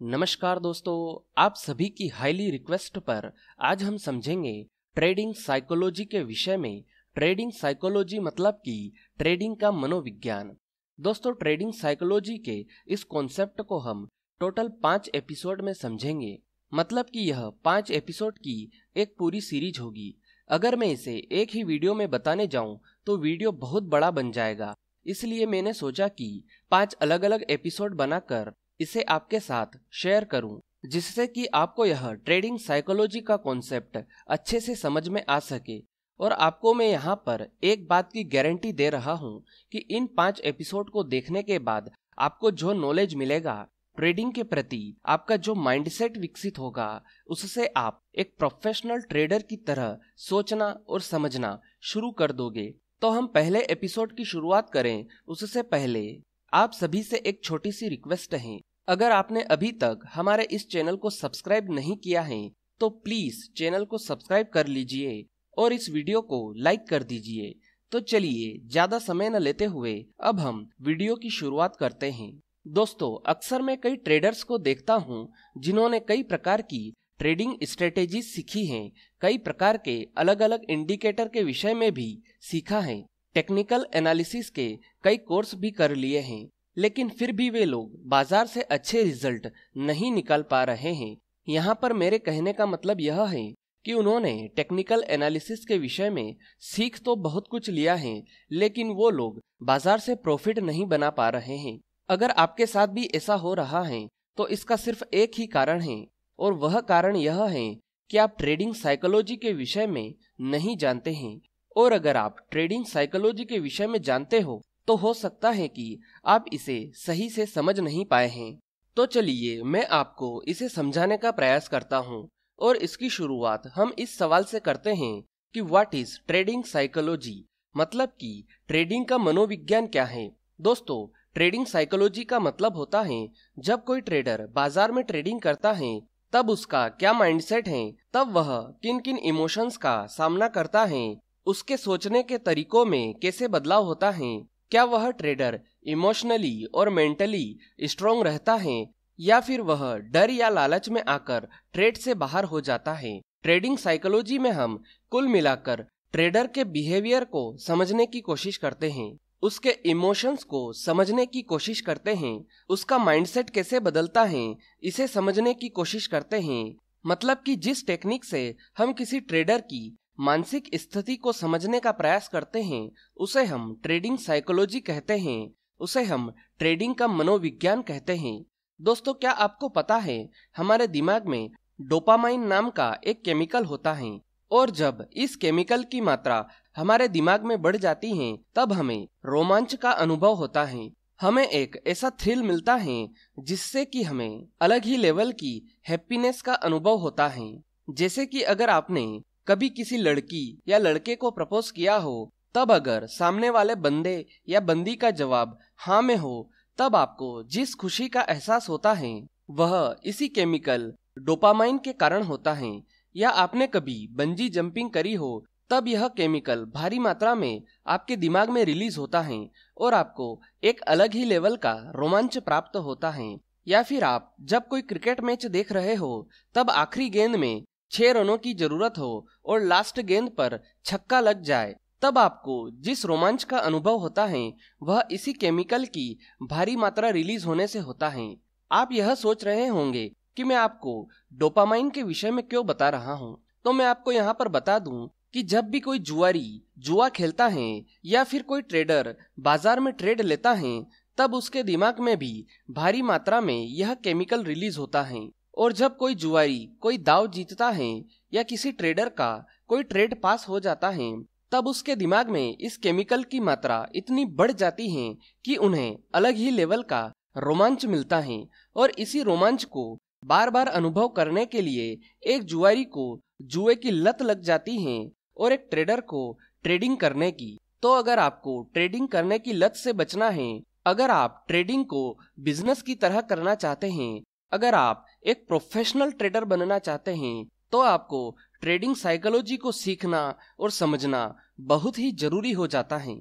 नमस्कार दोस्तों, आप सभी की हाईली रिक्वेस्ट पर आज हम समझेंगे ट्रेडिंग साइकोलॉजी के विषय में ट्रेडिंग साइकोलॉजी मतलब कि ट्रेडिंग का मनोविज्ञान। दोस्तों ट्रेडिंग साइकोलॉजी के इस कॉन्सेप्ट को हम टोटल पाँच एपिसोड में समझेंगे। मतलब कि यह पाँच एपिसोड की एक पूरी सीरीज़ होगी। अगर मैं इसे एक ही वीडियो में बताने जाऊँ तो वीडियो बहुत बड़ा बन जाएगा। इसलिए मैंने सोचा कि पाँच अलग अलग एपिसोड बनाकर इसे आपके साथ शेयर करूँ, जिससे कि आपको यह ट्रेडिंग साइकोलॉजी का कॉन्सेप्ट अच्छे से समझ में आ सके और आपको मैं यहाँ पर एक बात की गारंटी दे रहा हूँ कि इन पाँच एपिसोड को देखने के बाद आपको जो नॉलेज मिलेगा ट्रेडिंग के प्रति आपका जो माइंडसेट विकसित होगा, उससे आप एक प्रोफेशनल ट्रेडर की तरह सोचना और समझना शुरू कर दोगे। तो हम पहले एपिसोड की शुरुआत करें, उससे पहले आप सभी से एक छोटी सी रिक्वेस्ट है। अगर आपने अभी तक हमारे इस चैनल को सब्सक्राइब नहीं किया है तो प्लीज़ चैनल को सब्सक्राइब कर लीजिए और इस वीडियो को लाइक कर दीजिए। तो चलिए, ज़्यादा समय न लेते हुए अब हम वीडियो की शुरुआत करते हैं। दोस्तों, अक्सर मैं कई ट्रेडर्स को देखता हूँ, जिन्होंने कई प्रकार की ट्रेडिंग स्ट्रेटेजी सीखी हैं, कई प्रकार के अलग अलग इंडिकेटर के विषय में भी सीखा है टेक्निकल एनालिसिस के कई कोर्स भी कर लिए हैं। लेकिन फिर भी वे लोग बाज़ार से अच्छे रिज़ल्ट नहीं निकाल पा रहे हैं। यहाँ पर मेरे कहने का मतलब यह है कि उन्होंने टेक्निकल एनालिसिस के विषय में सीख तो बहुत कुछ लिया है, लेकिन वो लोग बाज़ार से प्रॉफिट नहीं बना पा रहे हैं। अगर आपके साथ भी ऐसा हो रहा है तो इसका सिर्फ़ एक ही कारण है, और वह कारण यह है कि आप ट्रेडिंग साइकोलॉजी के विषय में नहीं जानते हैं। और अगर आप ट्रेडिंग साइकोलॉजी के विषय में जानते हो तो हो सकता है कि आप इसे सही से समझ नहीं पाए हैं। तो चलिए, मैं आपको इसे समझाने का प्रयास करता हूँ और इसकी शुरुआत हम इस सवाल से करते हैं कि व्हाट इज़ ट्रेडिंग साइकोलॉजी मतलब कि ट्रेडिंग का मनोविज्ञान क्या है? दोस्तों ट्रेडिंग साइकोलॉजी का मतलब होता है, जब कोई ट्रेडर बाज़ार में ट्रेडिंग करता है, तब उसका क्या माइंडसेट है? तब वह किन किन इमोशंस का सामना करता है? उसके सोचने के तरीकों में कैसे बदलाव होता है? क्या वह ट्रेडर इमोशनली और मेंटली स्ट्रोंग रहता है, या फिर वह डर या लालच में आकर ट्रेड से बाहर हो जाता है? ट्रेडिंग साइकोलॉजी में हम कुल मिलाकर ट्रेडर के बिहेवियर को समझने की कोशिश करते हैं। उसके इमोशंस को समझने की कोशिश करते हैं। उसका माइंडसेट कैसे बदलता है, इसे समझने की कोशिश करते हैं। मतलब कि जिस टेक्निक से हम किसी ट्रेडर की मानसिक स्थिति को समझने का प्रयास करते हैं, उसे हम ट्रेडिंग साइकोलॉजी कहते हैं, उसे हम ट्रेडिंग का मनोविज्ञान कहते हैं। दोस्तों, क्या आपको पता है, हमारे दिमाग में डोपामाइन नाम का एक केमिकल होता है, और जब इस केमिकल की मात्रा हमारे दिमाग में बढ़ जाती है, तब हमें रोमांच का अनुभव होता है। हमें एक ऐसा थ्रिल मिलता है, जिससे कि हमें अलग ही लेवल की हैप्पीनेस का अनुभव होता है। जैसे कि अगर आपने कभी किसी लड़की या लड़के को प्रपोज किया हो, तब अगर सामने वाले बंदे या बंदी का जवाब हाँ में हो, तब आपको जिस खुशी का एहसास होता है, वह इसी केमिकल, डोपामाइन के कारण होता है। या आपने कभी बंजी जंपिंग करी हो, तब यह केमिकल भारी मात्रा में आपके दिमाग में रिलीज़ होता है और आपको एक अलग ही लेवल का रोमांच प्राप्त होता है। या फिर आप जब कोई क्रिकेट मैच देख रहे हो, तब आखिरी गेंद में छह रनों की ज़रूरत हो और लास्ट गेंद पर छक्का लग जाए, तब आपको जिस रोमांच का अनुभव होता है, वह इसी केमिकल की भारी मात्रा रिलीज़ होने से होता है। आप यह सोच रहे होंगे कि मैं आपको डोपामाइन के विषय में क्यों बता रहा हूँ? तो मैं आपको यहाँ पर बता दूँ कि जब भी कोई जुआरी, जुआ खेलता है या फिर कोई ट्रेडर बाज़ार में ट्रेड लेता है, तब उसके दिमाग में भी भारी मात्रा में यह केमिकल रिलीज़ होता है। और जब कोई जुआरी, कोई दाव जीतता है या किसी ट्रेडर का कोई ट्रेड पास हो जाता है, तब उसके दिमाग में इस केमिकल की मात्रा इतनी बढ़ जाती है कि उन्हें अलग ही लेवल का रोमांच मिलता है और इसी रोमांच को बार बार अनुभव करने के लिए एक जुआरी को जुए की लत लग जाती है और एक ट्रेडर को ट्रेडिंग करने की। तो अगर आपको ट्रेडिंग करने की लत से बचना है, अगर आप ट्रेडिंग को बिज़नेस की तरह करना चाहते हैं, अगर आप एक प्रोफेशनल ट्रेडर बनना चाहते हैं तो आपको ट्रेडिंग साइकोलॉजी को सीखना और समझना बहुत ही ज़रूरी हो जाता है।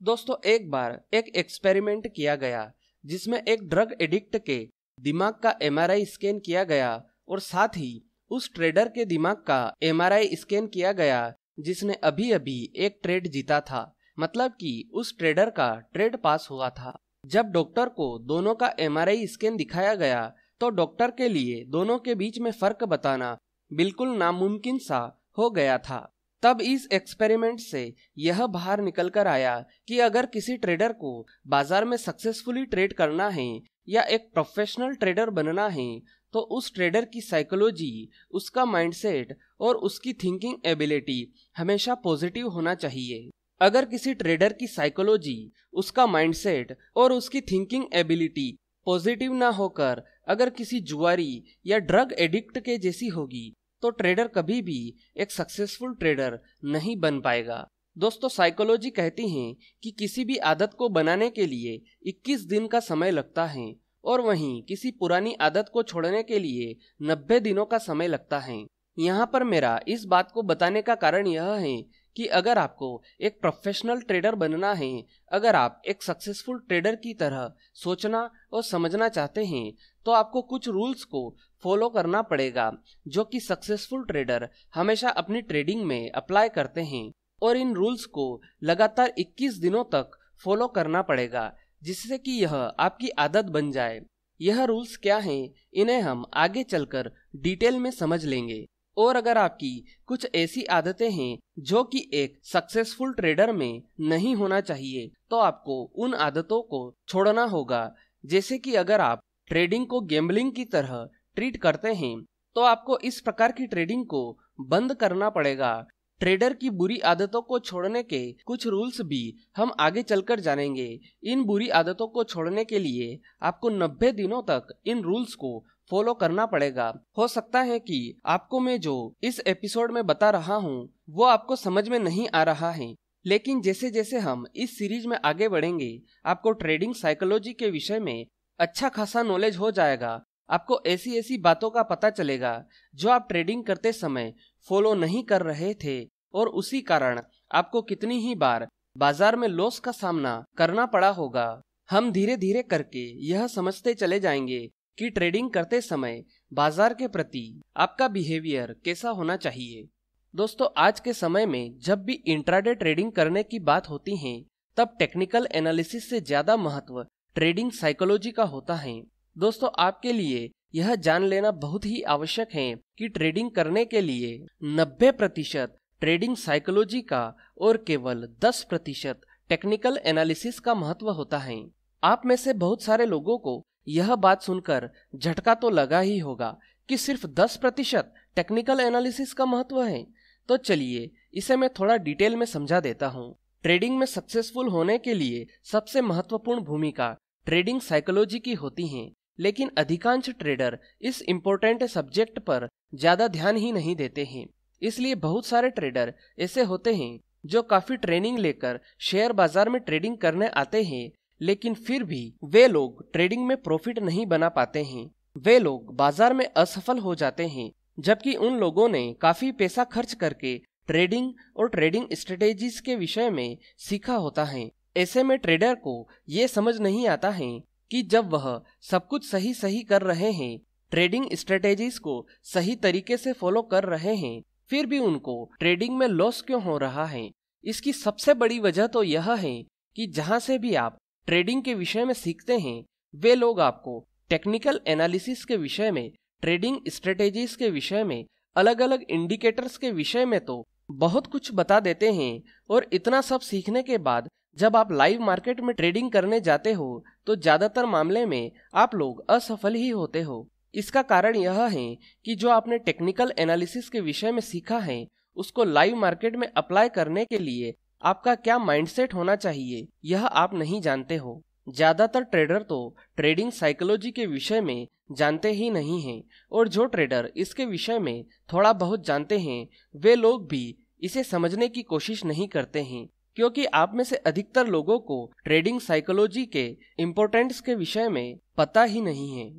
दोस्तों, एक बार एक एक्सपेरिमेंट किया गया, जिसमें एक ड्रग एडिक्ट के दिमाग का एमआरआई स्कैन किया गया और साथ ही उस ट्रेडर के दिमाग का एमआरआई स्कैन किया गया, जिसने अभी अभी एक ट्रेड जीता था। मतलब कि उस ट्रेडर का ट्रेड पास हुआ था। जब डॉक्टर को दोनों का एमआरआई स्कैन दिखाया गया तो डॉक्टर के लिए दोनों के बीच में फ़र्क बताना बिल्कुल नामुमकिन सा हो गया था। तब इस एक्सपेरिमेंट से यह बाहर निकल कर आया कि अगर किसी ट्रेडर को बाज़ार में सक्सेसफुली ट्रेड करना है या एक प्रोफेशनल ट्रेडर बनना है तो उस ट्रेडर की साइकोलॉजी उसका माइंडसेट और उसकी थिंकिंग एबिलिटी हमेशा पॉजिटिव होना चाहिए। अगर किसी ट्रेडर की साइकोलॉजी उसका माइंडसेट और उसकी थिंकिंग एबिलिटी पॉजिटिव ना होकर अगर किसी जुआरी या ड्रग एडिक्ट के जैसी होगी तो ट्रेडर कभी भी एक सक्सेसफुल ट्रेडर नहीं बन पाएगा। दोस्तों, साइकोलॉजी कहती है कि किसी भी आदत को बनाने के लिए 21 दिन का समय लगता है और वहीं किसी पुरानी आदत को छोड़ने के लिए 90 दिनों का समय लगता है। यहाँ पर मेरा इस बात को बताने का कारण यह है कि अगर आपको एक प्रोफेशनल ट्रेडर बनना है, अगर आप एक सक्सेसफुल ट्रेडर की तरह सोचना और समझना चाहते हैं तो आपको कुछ रूल्स को फॉलो करना पड़ेगा, जो कि सक्सेसफुल ट्रेडर हमेशा अपनी ट्रेडिंग में अप्लाई करते हैं। और इन रूल्स को लगातार 21 दिनों तक फॉलो करना पड़ेगा, जिससे कि यह आपकी आदत बन जाए। यह रूल्स क्या हैं, इन्हें हम आगे चलकर डिटेल में समझ लेंगे। और अगर आपकी कुछ ऐसी आदतें हैं जो कि एक सक्सेसफुल ट्रेडर में नहीं होना चाहिए तो आपको उन आदतों को छोड़ना होगा। जैसे कि अगर आप ट्रेडिंग को गेम्बलिंग की तरह ट्रीट करते हैं तो आपको इस प्रकार की ट्रेडिंग को बंद करना पड़ेगा। ट्रेडर की बुरी आदतों को छोड़ने के कुछ रूल्स भी हम आगे चलकर जानेंगे। इन बुरी आदतों को छोड़ने के लिए आपको 90 दिनों तक इन रूल्स को फॉलो करना पड़ेगा। हो सकता है कि आपको मैं जो इस एपिसोड में बता रहा हूँ, वो आपको समझ में नहीं आ रहा है। लेकिन जैसे जैसे हम इस सीरीज़ में आगे बढ़ेंगे, आपको ट्रेडिंग साइकोलॉजी के विषय में अच्छा खासा नॉलेज हो जाएगा। आपको ऐसी ऐसी बातों का पता चलेगा, जो आप ट्रेडिंग करते समय फॉलो नहीं कर रहे थे। और उसी कारण आपको कितनी ही बार बाज़ार में लॉस का सामना करना पड़ा होगा। हम धीरे धीरे करके यह समझते चले जाएँगे कि ट्रेडिंग करते समय बाज़ार के प्रति आपका बिहेवियर कैसा होना चाहिए? दोस्तों, आज के समय में जब भी इंट्राडे ट्रेडिंग करने की बात होती है, तब टेक्निकल एनालिसिस से ज़्यादा महत्व ट्रेडिंग साइकोलॉजी का होता है। दोस्तों, आपके लिए यह जान लेना बहुत ही आवश्यक है कि ट्रेडिंग करने के लिए 90 प्रतिशत ट्रेडिंग साइकोलॉजी का और केवल 10 प्रतिशत टेक्निकल एनालिसिस का महत्व होता है। आप में से बहुत सारे लोगों को यह बात सुनकर झटका तो लगा ही होगा कि सिर्फ़ 10 प्रतिशत टेक्निकल एनालिसिस का महत्व है। तो चलिए, इसे मैं थोड़ा डिटेल में समझा देता हूँ। ट्रेडिंग में सक्सेसफुल होने के लिए सबसे महत्वपूर्ण भूमिका ट्रेडिंग साइकोलॉजी की होती है, लेकिन अधिकांश ट्रेडर इस इम्पोर्टेंट सब्जेक्ट पर ज़्यादा ध्यान ही नहीं देते हैं। इसलिए बहुत सारे ट्रेडर ऐसे होते हैं जो काफ़ी ट्रेनिंग लेकर शेयर बाज़ार में ट्रेडिंग करने आते हैं लेकिन फिर भी वे लोग ट्रेडिंग में प्रॉफिट नहीं बना पाते हैं। वे लोग बाज़ार में असफल हो जाते हैं, जबकि उन लोगों ने काफ़ी पैसा खर्च करके ट्रेडिंग और ट्रेडिंग स्ट्रेटेजीज के विषय में सीखा होता है। ऐसे में ट्रेडर को ये समझ नहीं आता है कि जब वह सब कुछ सही सही कर रहे हैं ट्रेडिंग स्ट्रेटेजीज को सही तरीके से फॉलो कर रहे हैं, फिर भी उनको ट्रेडिंग में लॉस क्यों हो रहा है? इसकी सबसे बड़ी वजह तो यह है कि जहाँ से भी आप ट्रेडिंग के विषय में सीखते हैं, वे लोग आपको टेक्निकल एनालिसिस के विषय में, ट्रेडिंग स्ट्रेटेजीज के विषय में अलग अलग इंडिकेटर्स के विषय में तो बहुत कुछ बता देते हैं और इतना सब सीखने के बाद जब आप लाइव मार्केट में ट्रेडिंग करने जाते हो तो ज़्यादातर मामले में आप लोग असफल ही होते हो। इसका कारण यह है कि जो आपने टेक्निकल एनालिसिस के विषय में सीखा है, उसको लाइव मार्केट में अप्लाई करने के लिए आपका क्या माइंडसेट होना चाहिए, यह आप नहीं जानते हो। ज़्यादातर ट्रेडर तो ट्रेडिंग साइकोलॉजी के विषय में जानते ही नहीं हैं, और जो ट्रेडर इसके विषय में थोड़ा बहुत जानते हैं, वे लोग भी इसे समझने की कोशिश नहीं करते हैं, क्योंकि आप में से अधिकतर लोगों को ट्रेडिंग साइकोलॉजी के इम्पोर्टेंस के विषय में पता ही नहीं है।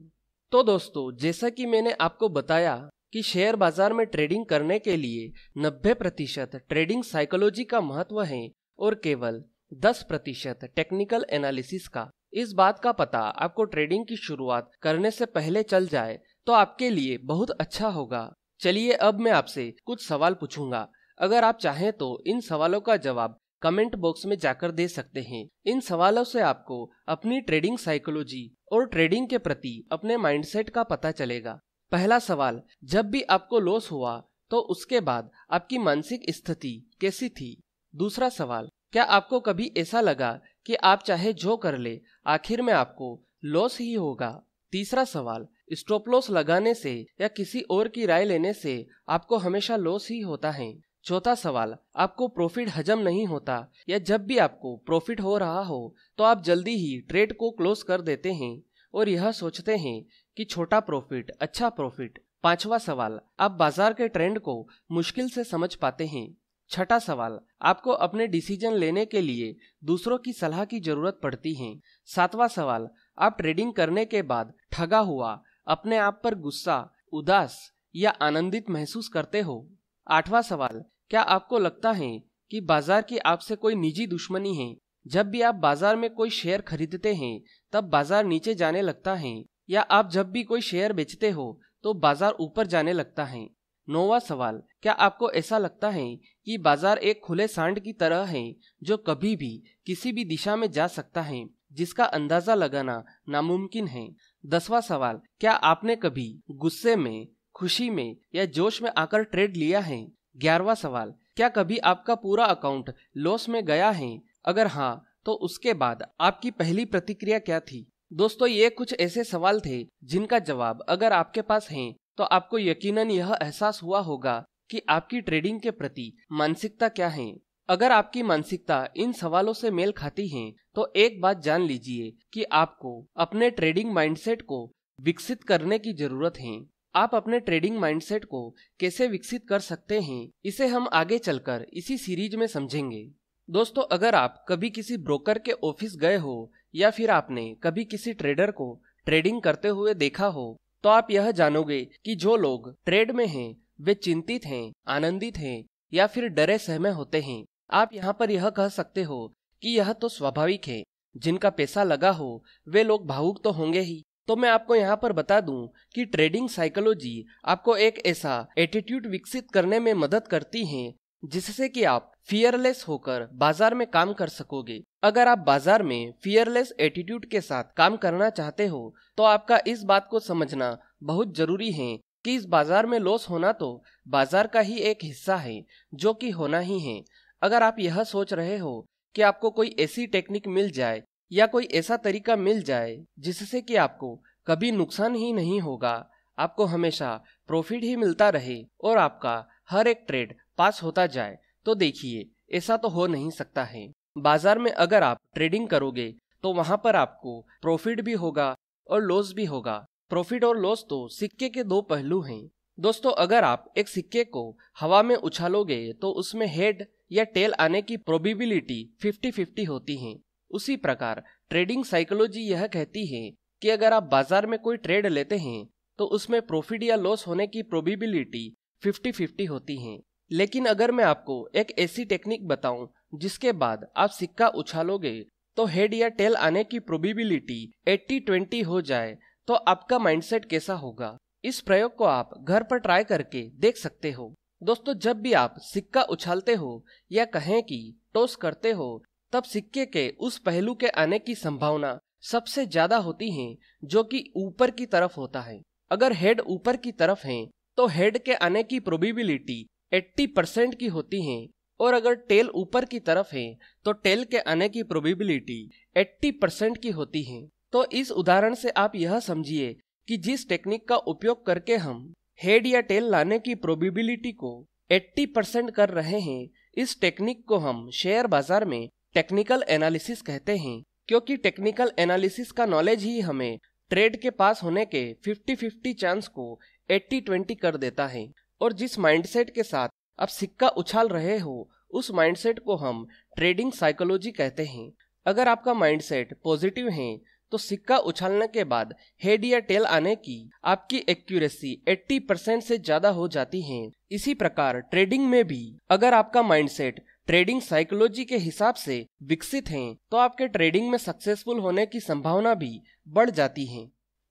तो दोस्तों, जैसा कि मैंने आपको बताया कि शेयर बाज़ार में ट्रेडिंग करने के लिए 90 प्रतिशत ट्रेडिंग साइकोलॉजी का महत्व है और केवल 10 प्रतिशत टेक्निकल एनालिसिस का। इस बात का पता आपको ट्रेडिंग की शुरुआत करने से पहले चल जाए तो आपके लिए बहुत अच्छा होगा। चलिए अब मैं आपसे कुछ सवाल पूछूँगा। अगर आप चाहें तो इन सवालों का जवाब कमेंट बॉक्स में जाकर दे सकते हैं। इन सवालों से आपको अपनी ट्रेडिंग साइकोलॉजी और ट्रेडिंग के प्रति अपने माइंडसेट का पता चलेगा। पहला सवाल, जब भी आपको लॉस हुआ तो उसके बाद आपकी मानसिक स्थिति कैसी थी? दूसरा सवाल, क्या आपको कभी ऐसा लगा कि आप चाहे जो कर ले, आखिर में आपको लॉस ही होगा? तीसरा सवाल, स्टॉप लॉस लगाने से या किसी और की राय लेने से आपको हमेशा लॉस ही होता है? चौथा सवाल, आपको प्रॉफिट हजम नहीं होता या जब भी आपको प्रॉफिट हो रहा हो तो आप जल्दी ही ट्रेड को क्लोज कर देते हैं और यह सोचते हैं कि छोटा प्रॉफिट अच्छा प्रॉफिट पांचवा सवाल। आप बाज़ार के ट्रेंड को मुश्किल से समझ पाते हैं। छठा सवाल, आपको अपने डिसीज़न लेने के लिए दूसरों की सलाह की ज़रूरत पड़ती है। सातवां सवाल, आप ट्रेडिंग करने के बाद ठगा हुआ, अपने आप पर गुस्सा, उदास या आनंदित महसूस करते हो? आठवां सवाल, क्या आपको लगता है कि बाज़ार की आपसे कोई निजी दुश्मनी है? जब भी आप बाज़ार में कोई शेयर खरीदते हैं, तब बाज़ार नीचे जाने लगता है। या आप जब भी कोई शेयर बेचते हो तो बाज़ार ऊपर जाने लगता है। नौवा सवाल, क्या आपको ऐसा लगता है कि बाज़ार एक खुले सांड की तरह है, जो कभी भी किसी भी दिशा में जा सकता है, जिसका अंदाज़ा लगाना नामुमकिन है? दसवां सवाल, क्या आपने कभी गुस्से में, खुशी में या जोश में आकर ट्रेड लिया है? ग्यारहवा सवाल, क्या कभी आपका पूरा अकाउंट लॉस में गया है? अगर हाँ तो उसके बाद आपकी पहली प्रतिक्रिया क्या थी? दोस्तों, ये कुछ ऐसे सवाल थे जिनका जवाब अगर आपके पास है तो आपको यकीनन यह एहसास हुआ होगा कि आपकी ट्रेडिंग के प्रति मानसिकता क्या है। अगर आपकी मानसिकता इन सवालों से मेल खाती है तो एक बात जान लीजिए कि आपको अपने ट्रेडिंग माइंडसेट को विकसित करने की ज़रूरत है। आप अपने ट्रेडिंग माइंडसेट को कैसे विकसित कर सकते हैं, इसे हम आगे चलकर इसी सीरीज़ में समझेंगे। दोस्तों, अगर आप कभी किसी ब्रोकर के ऑफ़िस गए हो या फिर आपने कभी किसी ट्रेडर को ट्रेडिंग करते हुए देखा हो तो आप यह जानोगे कि जो लोग ट्रेड में हैं, वे चिंतित हैं, आनंदित हैं, या फिर डरे सहमे होते हैं। आप यहाँ पर यह कह सकते हो कि यह तो स्वाभाविक है, जिनका पैसा लगा हो, वे लोग भावुक तो होंगे ही। तो मैं आपको यहाँ पर बता दूँ कि ट्रेडिंग साइकोलॉजी आपको एक ऐसा एटीट्यूड विकसित करने में मदद करती है, जिससे कि आप फियरलेस होकर बाज़ार में काम कर सकोगे। अगर आप बाज़ार में फियरलेस एटीट्यूड के साथ काम करना चाहते हो तो आपका इस बात को समझना बहुत ज़रूरी है कि इस बाज़ार में लॉस होना तो बाज़ार का ही एक हिस्सा है, जो कि होना ही है। अगर आप यह सोच रहे हो कि आपको कोई ऐसी टेक्निक मिल जाए या कोई ऐसा तरीका मिल जाए जिससे कि आपको कभी नुकसान ही नहीं होगा, आपको हमेशा प्रॉफिट ही मिलता रहे और आपका हर एक ट्रेड पास होता जाए तो देखिए, ऐसा तो हो नहीं सकता है। बाज़ार में अगर आप ट्रेडिंग करोगे तो वहाँ पर आपको प्रॉफिट भी होगा और लॉस भी होगा। प्रॉफिट और लॉस तो सिक्के के दो पहलू हैं। दोस्तों, अगर आप एक सिक्के को हवा में उछालोगे तो उसमें हेड या टेल आने की प्रोबेबिलिटी 50-50 होती है। उसी प्रकार ट्रेडिंग साइकोलॉजी यह कहती है कि अगर आप बाज़ार में कोई ट्रेड लेते हैं तो उसमें प्रॉफिट या लॉस होने की प्रोबेबिलिटी 50-50 होती है। लेकिन अगर मैं आपको एक ऐसी टेक्निक बताऊँ, जिसके बाद आप सिक्का उछालोगे तो हेड या टेल आने की प्रोबेबिलिटी 80-20 हो जाए तो आपका माइंडसेट कैसा होगा? इस प्रयोग को आप घर पर ट्राई करके देख सकते हो। दोस्तों, जब भी आप सिक्का उछालते हो, या कहें कि टॉस करते हो, तब सिक्के के उस पहलू के आने की संभावना सबसे ज़्यादा होती है, जो कि ऊपर की तरफ़ होता है। अगर हेड ऊपर की तरफ़ है तो हेड के आने की प्रोबेबिलिटी 80 परसेंट की होती है और अगर टेल ऊपर की तरफ़ है तो टेल के आने की प्रोबेबिलिटी 80 परसेंट की होती है। तो इस उदाहरण से आप यह समझिए कि जिस टेक्निक का उपयोग करके हम हेड या टेल लाने की प्रोबेबिलिटी को 80 परसेंट कर रहे हैं, इस टेक्निक को हम शेयर बाज़ार में टेक्निकल एनालिसिस कहते हैं, क्योंकि टेक्निकल एनालिसिस का नॉलेज ही हमें ट्रेड के पास होने के 50-50 चांस को 80-20 कर देता है। और जिस माइंडसेट के साथ आप सिक्का उछाल रहे हो, उस माइंडसेट को हम ट्रेडिंग साइकोलॉजी कहते हैं। अगर आपका माइंडसेट पॉजिटिव है तो सिक्का उछालने के बाद हेड या टेल आने की आपकी एक्यूरेसी 80 परसेंट से ज़्यादा हो जाती है। इसी प्रकार ट्रेडिंग में भी अगर आपका माइंडसेट ट्रेडिंग साइकोलॉजी के हिसाब से विकसित हैं तो आपके ट्रेडिंग में सक्सेसफुल होने की संभावना भी बढ़ जाती है।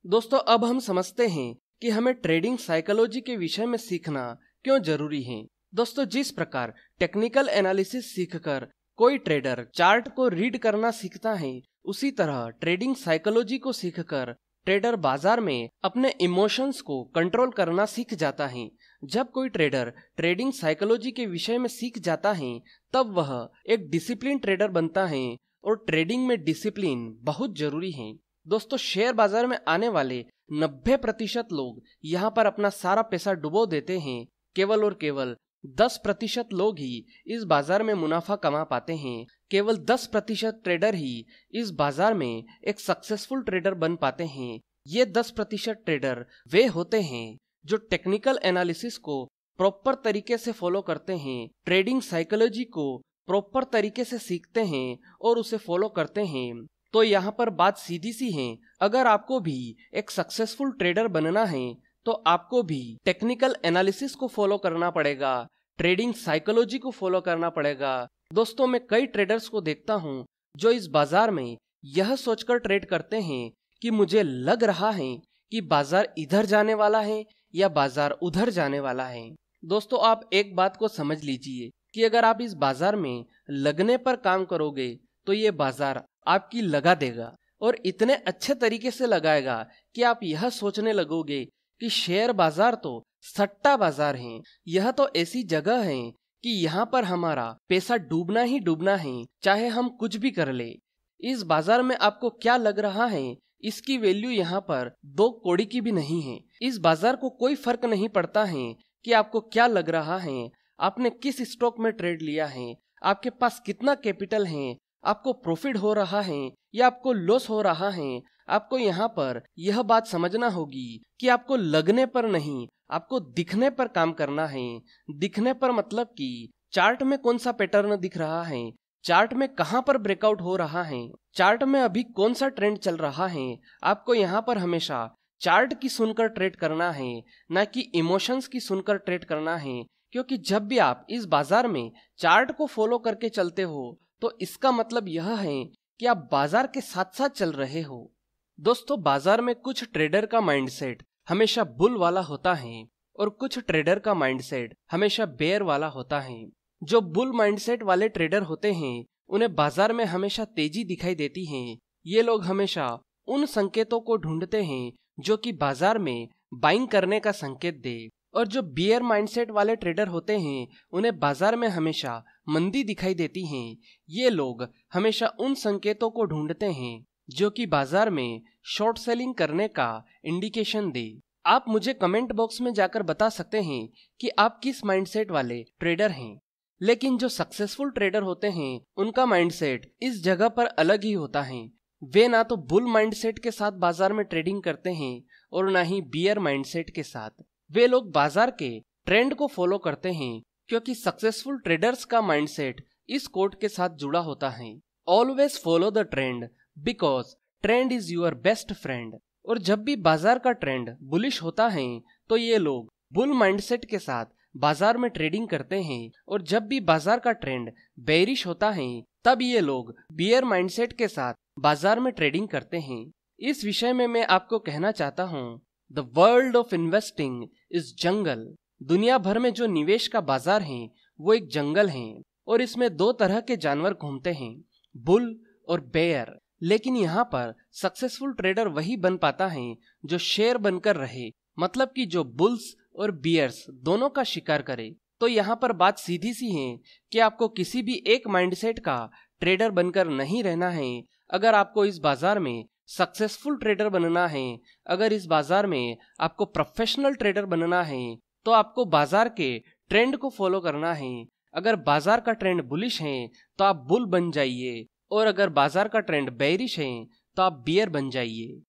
दोस्तों, अब हम समझते हैं कि हमें ट्रेडिंग साइकोलॉजी के विषय में सीखना क्यों ज़रूरी है। दोस्तों, जिस प्रकार टेक्निकल एनालिसिस सीखकर कोई ट्रेडर चार्ट को रीड करना सीखता है, उसी तरह ट्रेडिंग साइकोलॉजी को सीखकर ट्रेडर बाज़ार में अपने इमोशंस को कंट्रोल करना सीख जाता है। जब कोई ट्रेडर ट्रेडिंग साइकोलॉजी के विषय में सीख जाता है, तब वह एक डिसिप्लिन ट्रेडर बनता है और ट्रेडिंग में डिसिप्लिन बहुत ज़रूरी है। दोस्तों शेयर बाज़ार में आने वाले 90 प्रतिशत लोग यहाँ पर अपना सारा पैसा डुबो देते हैं, केवल और केवल 10 प्रतिशत लोग ही इस बाज़ार में मुनाफा कमा पाते हैं, केवल 10 प्रतिशत ट्रेडर ही इस बाज़ार में एक सक्सेसफुल ट्रेडर बन पाते हैं। ये 10 प्रतिशत ट्रेडर वे होते हैं जो टेक्निकल एनालिसिस को प्रॉपर तरीके से फॉलो करते हैं, ट्रेडिंग साइकोलॉजी को प्रॉपर तरीके से सीखते हैं और उसे फॉलो करते हैं। तो यहाँ पर बात सीधी सी है। अगर आपको भी एक सक्सेसफुल ट्रेडर बनना है तो आपको भी टेक्निकल एनालिसिस को फॉलो करना पड़ेगा। ट्रेडिंग साइकोलॉजी को फॉलो करना पड़ेगा। दोस्तों, मैं कई ट्रेडर्स को देखता हूँ, जो इस बाज़ार में यह सोचकर ट्रेड करते हैं कि मुझे लग रहा है कि बाज़ार इधर जाने वाला है या बाज़ार उधर जाने वाला है। दोस्तों, आप एक बात को समझ लीजिए कि अगर आप इस बाज़ार में लगने पर काम करोगे तो ये बाज़ार आपकी लगा देगा और इतने अच्छे तरीके से लगाएगा कि आप यह सोचने लगोगे कि शेयर बाज़ार तो सट्टा बाज़ार है। यह तो ऐसी जगह है कि यहाँ पर हमारा पैसा डूबना ही डूबना है, चाहे हम कुछ भी कर ले। इस बाज़ार में आपको क्या लग रहा है? इसकी वैल्यू यहाँ पर दो कोड़ी की भी नहीं है। इस बाज़ार को कोई फ़र्क नहीं पड़ता है कि आपको क्या लग रहा है। आपने किस स्टॉक में ट्रेड लिया है? आपके पास कितना कैपिटल है? आपको प्रॉफिट हो रहा है या आपको लॉस हो रहा है, आपको यहाँ पर यह बात समझना होगी कि आपको लगने पर नहीं, आपको दिखने पर काम करना है। दिखने पर मतलब कि चार्ट में कौन सा पैटर्न दिख रहा है चार्ट में कहाँ पर ब्रेकआउट हो रहा है चार्ट में अभी कौन सा ट्रेंड चल रहा है, आपको यहाँ पर हमेशा चार्ट की सुनकर ट्रेड करना है, न कि इमोशंस की सुनकर ट्रेड करना है। क्योंकि जब भी आप इस बाज़ार में चार्ट को फॉलो करके चलते हो तो इसका मतलब यह है कि आप बाज़ार के साथ साथ चल रहे हो। दोस्तों, बाज़ार में कुछ ट्रेडर का माइंडसेट हमेशा बुल वाला होता है और कुछ ट्रेडर का माइंडसेट हमेशा बेयर वाला होता है। जो बुल माइंडसेट वाले ट्रेडर होते हैं, उन्हें बाज़ार में हमेशा तेज़ी दिखाई देती है। ये लोग हमेशा उन संकेतों को ढूंढते हैं जो कि बाज़ार में बाइंग करने का संकेत दे। और जो बियर माइंडसेट वाले ट्रेडर होते हैं, उन्हें बाज़ार में हमेशा मंदी दिखाई देती है। ये लोग हमेशा उन संकेतों को ढूंढते हैं, जो कि बाज़ार में शॉर्ट सेलिंग करने का इंडिकेशन दे। आप मुझे कमेंट बॉक्स में जाकर बता सकते हैं कि आप किस माइंडसेट वाले ट्रेडर हैं। लेकिन जो सक्सेसफुल ट्रेडर होते हैं, उनका माइंडसेट इस जगह पर अलग ही होता है। वे ना तो बुल माइंडसेट के साथ बाज़ार में ट्रेडिंग करते हैं, और ना ही बियर माइंडसेट के साथ। वे लोग बाज़ार के ट्रेंड को फॉलो करते हैं, क्योंकि सक्सेसफुल ट्रेडर्स का माइंडसेट इस कोट के साथ जुड़ा होता है। Always follow the trend because trend is your best friend और जब भी बाज़ार का ट्रेंड बुलिश होता है तो ये लोग बुल माइंडसेट के साथ बाज़ार में ट्रेडिंग करते हैं। और जब भी बाज़ार का ट्रेंड बेरिश होता है, तब ये लोग बियर माइंडसेट के साथ बाज़ार में ट्रेडिंग करते हैं। इस विषय में मैं आपको कहना चाहता हूँ the world of investing is jungle दुनिया भर में जो निवेश का बाज़ार है, वो एक जंगल है और इसमें दो तरह के जानवर घूमते हैं, बुल और बेयर। लेकिन यहाँ पर सक्सेसफुल ट्रेडर वही बन पाता है जो शेयर बनकर रहे मतलब कि जो बुल्स और बियर्स दोनों का शिकार करे। तो यहाँ पर बात सीधी सी है कि आपको किसी भी एक माइंडसेट का ट्रेडर बनकर नहीं रहना है। अगर आपको इस बाज़ार में सक्सेसफुल ट्रेडर बनना है। अगर इस बाज़ार में आपको प्रोफेशनल ट्रेडर बनना है तो आपको बाज़ार के ट्रेंड को फॉलो करना है। अगर बाज़ार का ट्रेंड बुलिश है तो आप बुल बन जाइए। और अगर बाज़ार का ट्रेंड बेरिश है तो आप बियर बन जाइए।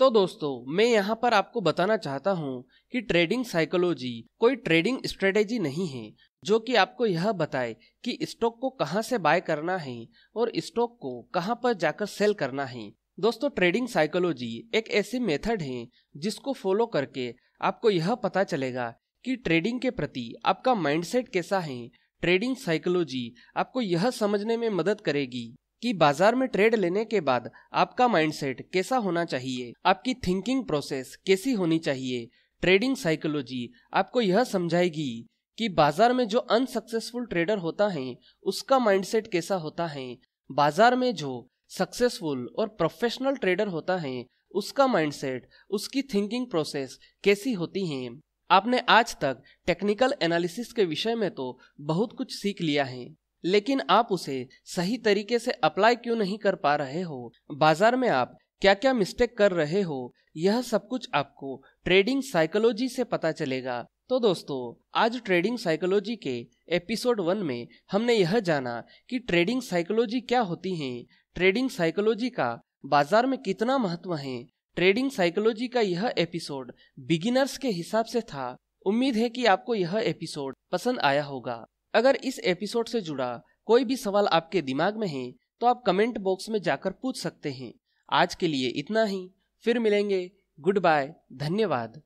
तो दोस्तों, मैं यहाँ पर आपको बताना चाहता हूँ कि ट्रेडिंग साइकोलॉजी कोई ट्रेडिंग स्ट्रेटेजी नहीं है, जो कि आपको यह बताए कि स्टॉक को कहाँ से बाय करना है और स्टॉक को कहाँ पर जाकर सेल करना है। दोस्तों ट्रेडिंग साइकोलॉजी एक ऐसी मेथड है जिसको फॉलो करके आपको यह पता चलेगा कि ट्रेडिंग के प्रति आपका माइंडसेट कैसा है। ट्रेडिंग साइकोलॉजी आपको यह समझने में मदद करेगी कि बाज़ार में ट्रेड लेने के बाद आपका माइंडसेट कैसा होना चाहिए, आपकी थिंकिंग प्रोसेस कैसी होनी चाहिए। ट्रेडिंग साइकोलॉजी आपको यह समझाएगी कि बाज़ार में जो अनसक्सेसफुल ट्रेडर होता है, उसका माइंडसेट कैसा होता है। बाज़ार में जो सक्सेसफुल और प्रोफेशनल ट्रेडर होता है, उसका माइंडसेट उसकी थिंकिंग प्रोसेस कैसी होती है? आपने आज तक टेक्निकल एनालिसिस के विषय में तो बहुत कुछ सीख लिया है, लेकिन आप उसे सही तरीके से अप्लाई क्यों नहीं कर पा रहे हो? बाज़ार में आप क्या क्या मिस्टेक कर रहे हो? यह सब कुछ आपको ट्रेडिंग साइकोलॉजी से पता चलेगा। तो दोस्तों, आज ट्रेडिंग साइकोलॉजी के एपिसोड वन में हमने यह जाना कि ट्रेडिंग साइकोलॉजी क्या होती है ट्रेडिंग साइकोलॉजी का बाज़ार में कितना महत्व है? ट्रेडिंग साइकोलॉजी का यह एपिसोड बिगिनर्स के हिसाब से था। उम्मीद है कि आपको यह एपिसोड पसंद आया होगा। अगर इस एपिसोड से जुड़ा कोई भी सवाल आपके दिमाग में है तो आप कमेंट बॉक्स में जाकर पूछ सकते हैं। आज के लिए इतना ही। फिर मिलेंगे। Goodbye. धन्यवाद।